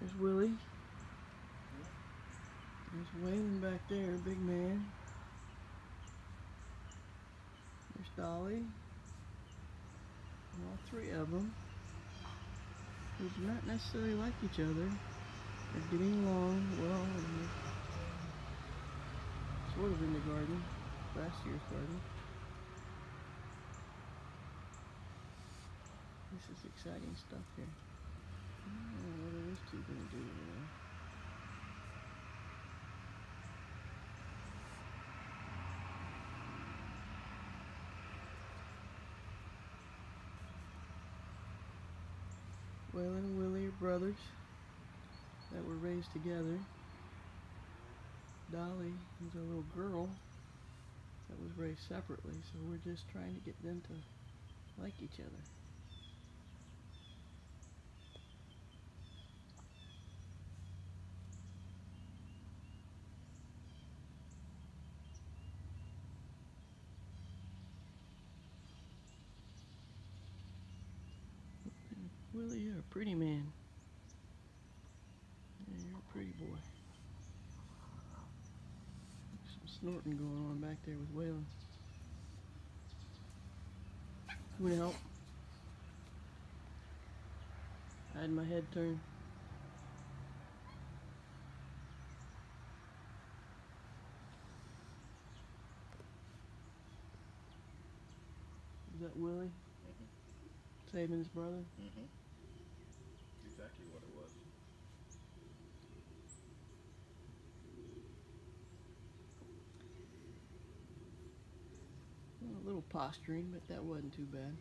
There's Willie. There's Waylon back there, big man. There's Dolly. All three of them. Who do not necessarily like each other. They're getting along well sort of in the garden. Last year's garden. This is exciting stuff here. Oh, Two gonna do and Willie are brothers that were raised together. Dolly is a little girl that was raised separately, so we're just trying to get them to like each other. Willie, you're a pretty man. Yeah, you're a pretty boy. Some snorting going on back there with Waylon. You wanna help? I had my head turned. Is that Willie saving his brother? Mm-hmm. Exactly what it was. A little posturing, but that wasn't too bad.